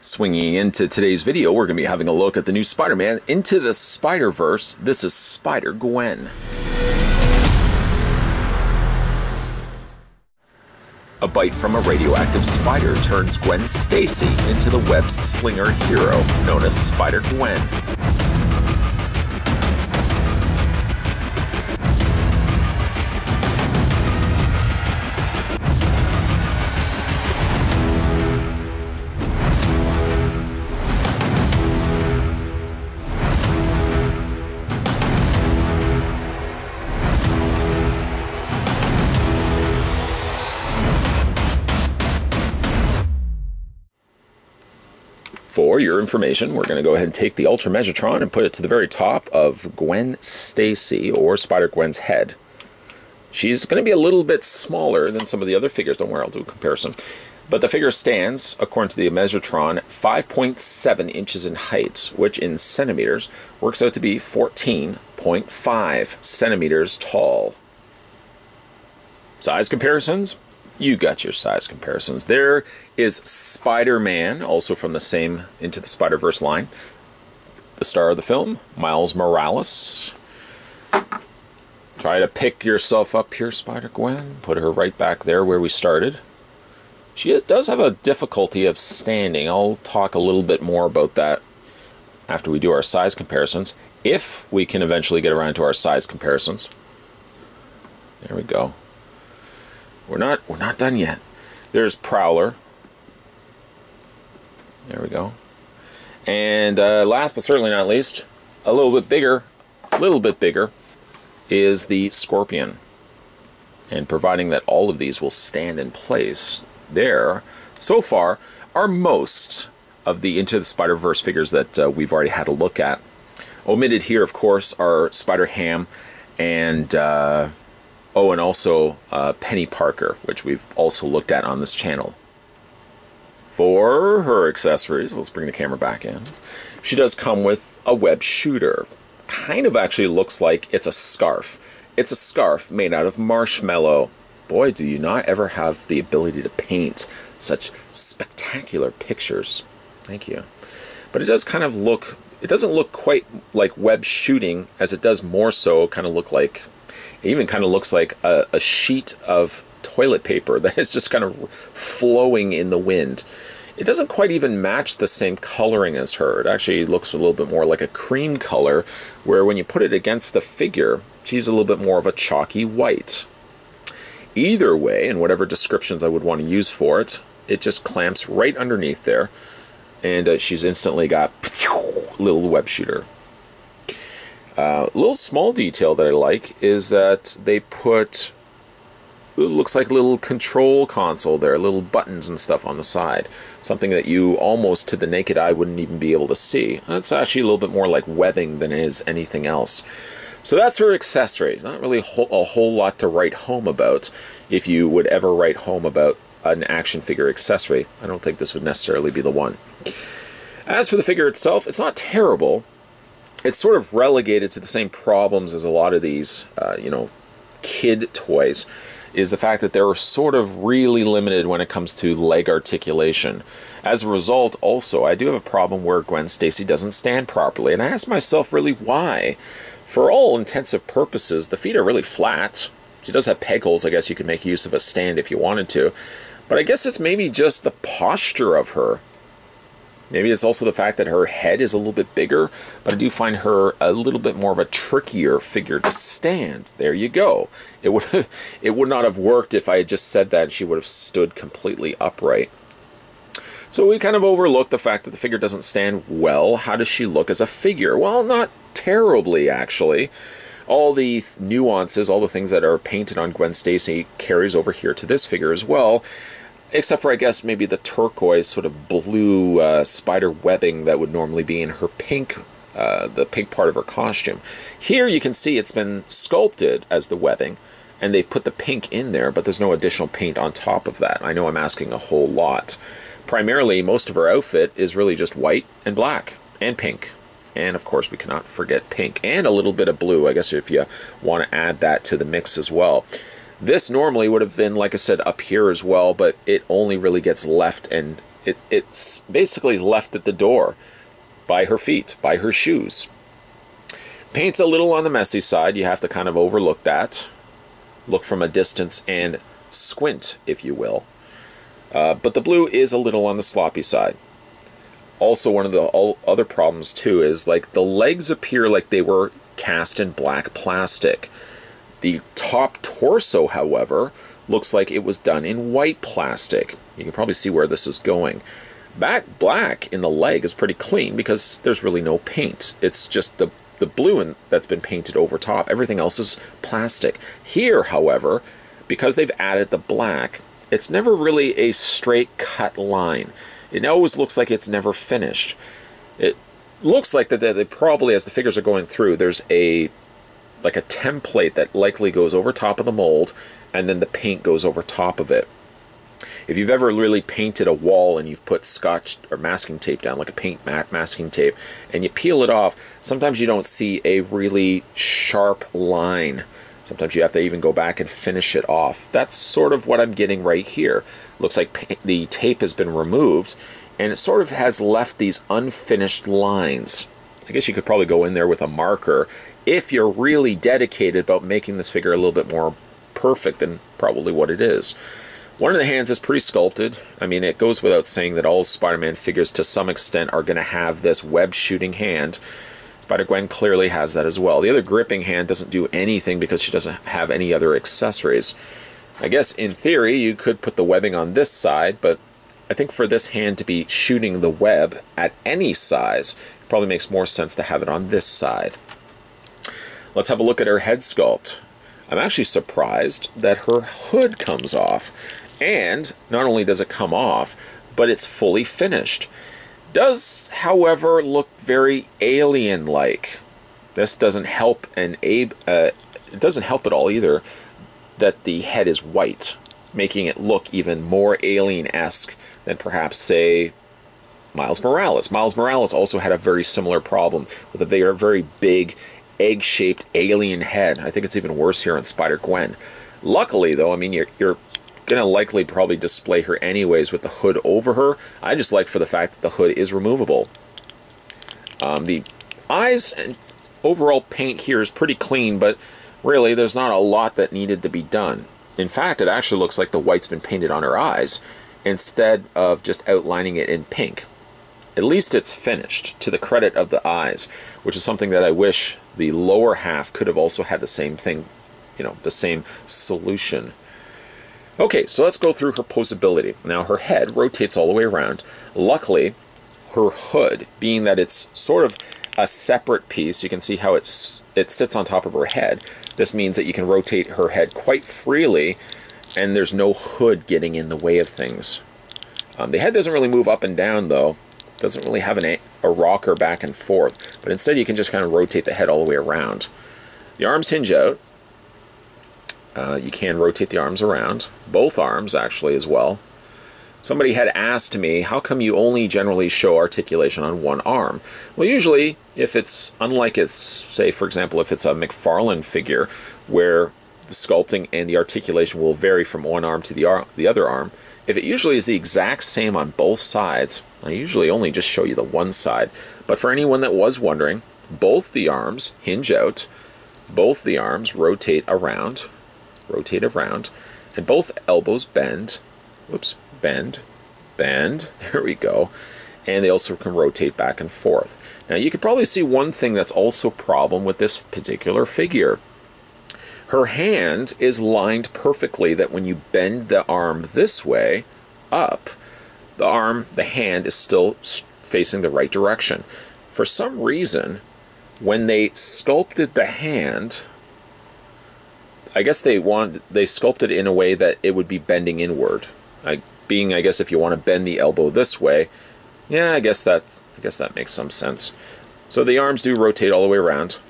Swinging into today's video, we're going to be having a look at the new Spider-Man Into the Spider-Verse. This is Spider-Gwen. A bite from a radioactive spider turns Gwen Stacy into the web slinger hero known as Spider-Gwen. Your information, we're going to go ahead and take the Ultra Megatron and put it to the very top of Gwen Stacy, or Spider-Gwen's head. She's going to be a little bit smaller than some of the other figures. Don't worry, I'll do a comparison. But the figure stands, according to the Megatron, 5.7 inches in height, which in centimeters works out to be 14.5 centimeters tall. Size comparisons? You got your size comparisons. There is Spider-Man, also from the same Into the Spider-Verse line. The star of the film, Miles Morales. Try to pick yourself up here, Spider-Gwen. Put her right back there where we started. She is, does have a difficulty of standing. I'll talk a little bit more about that after we do our size comparisons. If we can eventually get around to our size comparisons. There we go. We're not we're not done yet. There's Prowler. There we go. And uh, last but certainly not least, a little bit bigger, a little bit bigger, is the Scorpion. And providing that all of these will stand in place, there, so far, are most of the Into the Spider-Verse figures that uh, we've already had a look at. Omitted here, of course, are Spider-Ham and uh, Oh, and also uh, Peni Parker, which we've also looked at on this channel. For her accessories, let's bring the camera back in. She does come with a web shooter. Kind of actually looks like it's a scarf. It's a scarf made out of marshmallow. Boy, do you not ever have the ability to paint such spectacular pictures. Thank you. But it does kind of look, it doesn't look quite like web shooting as it does more so kind of look like it even kind of looks like a, a sheet of toilet paper that is just kind of flowing in the wind. It doesn't quite even match the same coloring as her. It actually looks a little bit more like a cream color, where when you put it against the figure, she's a little bit more of a chalky white. Either way, and whatever descriptions I would want to use for it, it just clamps right underneath there, and uh, she's instantly got little web shooter a uh, little small detail that I like is that they put looks like a little control console there, little buttons and stuff on the side. Something that you almost to the naked eye wouldn't even be able to see. That's actually a little bit more like webbing than is anything else. So that's her accessories. Not really a whole lot to write home about if you would ever write home about an action figure accessory. I don't think this would necessarily be the one. As for the figure itself, it's not terrible it's sort of relegated to the same problems as a lot of these, uh, you know, kid toys, is the fact that they're sort of really limited when it comes to leg articulation. As a result, also, I do have a problem where Gwen Stacy doesn't stand properly, and I ask myself really why. For all intensive purposes, the feet are really flat. She does have peg holes, I guess you could make use of a stand if you wanted to. But I guess it's maybe just the posture of her Maybe it's also the fact that her head is a little bit bigger, but I do find her a little bit more of a trickier figure to stand. There you go. It would it would not have worked if I had just said that she would have stood completely upright. So we kind of overlook the fact that the figure doesn't stand well. How does she look as a figure? Well, not terribly actually. All the nuances, all the things that are painted on Gwen Stacy carries over here to this figure as well except for I guess maybe the turquoise sort of blue uh, spider webbing that would normally be in her pink, uh, the pink part of her costume. Here you can see it's been sculpted as the webbing, and they've put the pink in there, but there's no additional paint on top of that. I know I'm asking a whole lot. Primarily, most of her outfit is really just white and black and pink. And of course, we cannot forget pink and a little bit of blue, I guess, if you want to add that to the mix as well. This normally would have been, like I said, up here as well, but it only really gets left and It, it's basically left at the door by her feet, by her shoes. Paint's a little on the messy side. You have to kind of overlook that. Look from a distance and squint, if you will. Uh, but the blue is a little on the sloppy side. Also, one of the other problems, too, is like the legs appear like they were cast in black plastic. The top torso, however, looks like it was done in white plastic. You can probably see where this is going. Back black in the leg is pretty clean because there's really no paint. It's just the the blue in, that's been painted over top. Everything else is plastic. Here, however, because they've added the black, it's never really a straight cut line. It always looks like it's never finished. It looks like that they probably, as the figures are going through, there's a like a template that likely goes over top of the mold, and then the paint goes over top of it. If you've ever really painted a wall and you've put scotch or masking tape down, like a paint masking tape, and you peel it off, sometimes you don't see a really sharp line. Sometimes you have to even go back and finish it off. That's sort of what I'm getting right here. Looks like the tape has been removed, and it sort of has left these unfinished lines. I guess you could probably go in there with a marker if you're really dedicated about making this figure a little bit more perfect than probably what it is. One of the hands is pretty sculpted. I mean, it goes without saying that all Spider-Man figures to some extent are going to have this web shooting hand. Spider-Gwen clearly has that as well. The other gripping hand doesn't do anything because she doesn't have any other accessories. I guess in theory you could put the webbing on this side, but I think for this hand to be shooting the web at any size, probably makes more sense to have it on this side. Let's have a look at her head sculpt. I'm actually surprised that her hood comes off. And not only does it come off, but it's fully finished. Does, however, look very alien-like. This doesn't help an Abe. Uh, it doesn't help at all either that the head is white, making it look even more alien-esque than perhaps, say, Miles Morales. Miles Morales also had a very similar problem with a very, very big egg-shaped alien head. I think it's even worse here on Spider-Gwen. Luckily, though, I mean, you're, you're going to likely probably display her anyways with the hood over her. I just like for the fact that the hood is removable. Um, the eyes and overall paint here is pretty clean, but really there's not a lot that needed to be done. In fact, it actually looks like the white's been painted on her eyes instead of just outlining it in pink. At least it's finished, to the credit of the eyes, which is something that I wish the lower half could have also had the same thing, you know, the same solution. Okay, so let's go through her posability. Now, her head rotates all the way around. Luckily, her hood, being that it's sort of a separate piece, you can see how it's it sits on top of her head. This means that you can rotate her head quite freely, and there's no hood getting in the way of things. Um, the head doesn't really move up and down, though. Doesn't really have an, a rocker back and forth, but instead you can just kind of rotate the head all the way around. The arms hinge out, uh, you can rotate the arms around, both arms actually as well. Somebody had asked me, how come you only generally show articulation on one arm? Well, usually, if it's unlike it's, say, for example, if it's a McFarlane figure where the sculpting and the articulation will vary from one arm to the, ar the other arm, if it usually is the exact same on both sides, I usually only just show you the one side. But for anyone that was wondering, both the arms hinge out, both the arms rotate around, rotate around, and both elbows bend, whoops, bend, bend, there we go, and they also can rotate back and forth. Now you can probably see one thing that's also a problem with this particular figure. Her hand is lined perfectly that when you bend the arm this way, up, the arm, the hand is still facing the right direction. For some reason, when they sculpted the hand, I guess they want they sculpted it in a way that it would be bending inward. Being, I guess, if you want to bend the elbow this way, yeah, I guess that I guess that makes some sense. So the arms do rotate all the way around,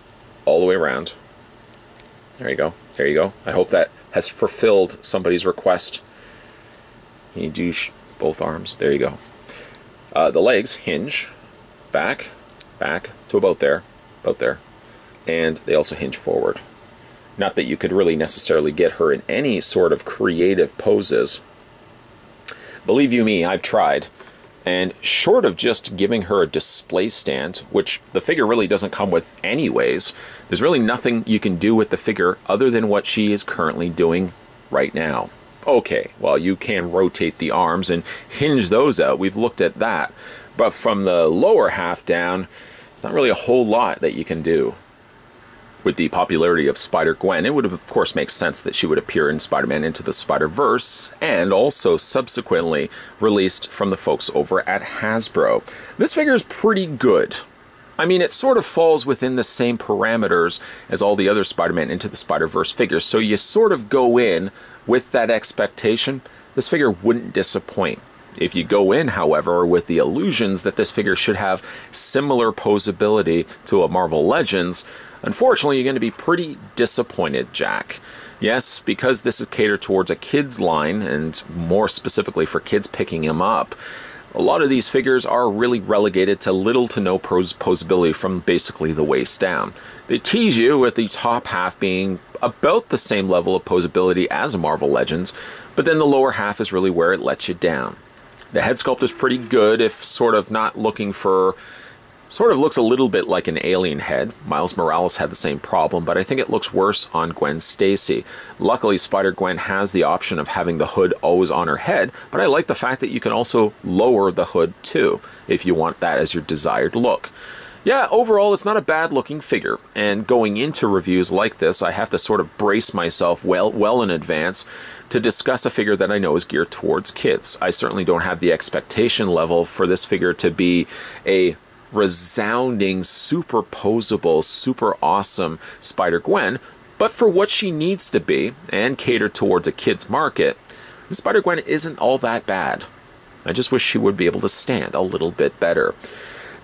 all the way around. There you go. There you go. I hope that has fulfilled somebody's request. You do both arms. There you go. Uh, the legs hinge back, back to about there, about there, and they also hinge forward. Not that you could really necessarily get her in any sort of creative poses. Believe you me, I've tried. And short of just giving her a display stand, which the figure really doesn't come with anyways, there's really nothing you can do with the figure other than what she is currently doing right now. Okay, well, you can rotate the arms and hinge those out. We've looked at that. But from the lower half down, it's not really a whole lot that you can do. With the popularity of Spider Gwen, it would of course make sense that she would appear in Spider Man Into the Spider Verse and also subsequently released from the folks over at Hasbro. This figure is pretty good. I mean, it sort of falls within the same parameters as all the other Spider Man Into the Spider Verse figures, so you sort of go in with that expectation. This figure wouldn't disappoint. If you go in, however, with the illusions that this figure should have similar posability to a Marvel Legends, unfortunately, you're going to be pretty disappointed, Jack. Yes, because this is catered towards a kids line, and more specifically for kids picking him up, a lot of these figures are really relegated to little to no pos posability from basically the waist down. They tease you with the top half being about the same level of posability as Marvel Legends, but then the lower half is really where it lets you down. The head sculpt is pretty good if sort of not looking for sort of looks a little bit like an alien head. Miles Morales had the same problem, but I think it looks worse on Gwen Stacy. Luckily, Spider-Gwen has the option of having the hood always on her head, but I like the fact that you can also lower the hood too, if you want that as your desired look. Yeah, overall, it's not a bad looking figure, and going into reviews like this, I have to sort of brace myself well, well in advance to discuss a figure that I know is geared towards kids. I certainly don't have the expectation level for this figure to be a resounding, super posable, super awesome Spider Gwen, but for what she needs to be and cater towards a kid's market, Spider Gwen isn't all that bad. I just wish she would be able to stand a little bit better.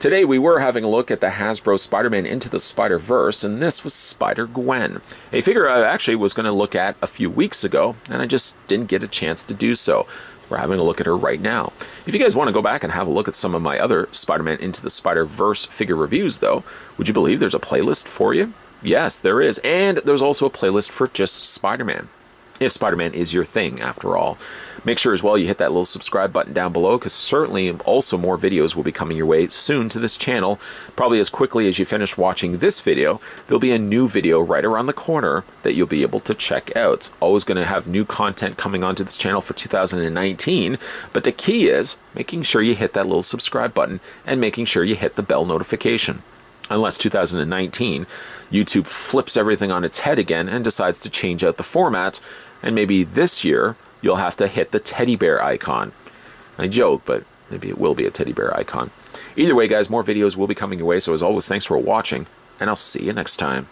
Today we were having a look at the Hasbro Spider-Man Into the Spider-Verse, and this was Spider-Gwen, a figure I actually was going to look at a few weeks ago, and I just didn't get a chance to do so. We're having a look at her right now. If you guys want to go back and have a look at some of my other Spider-Man Into the Spider-Verse figure reviews, though, would you believe there's a playlist for you? Yes, there is, and there's also a playlist for just Spider-Man if Spider-Man is your thing, after all. Make sure as well you hit that little subscribe button down below because certainly also more videos will be coming your way soon to this channel. Probably as quickly as you finish watching this video, there'll be a new video right around the corner that you'll be able to check out. Always going to have new content coming onto this channel for 2019, but the key is making sure you hit that little subscribe button and making sure you hit the bell notification unless 2019 YouTube flips everything on its head again and decides to change out the format and maybe this year you'll have to hit the teddy bear icon. I joke, but maybe it will be a teddy bear icon. Either way, guys, more videos will be coming your way, so as always, thanks for watching, and I'll see you next time.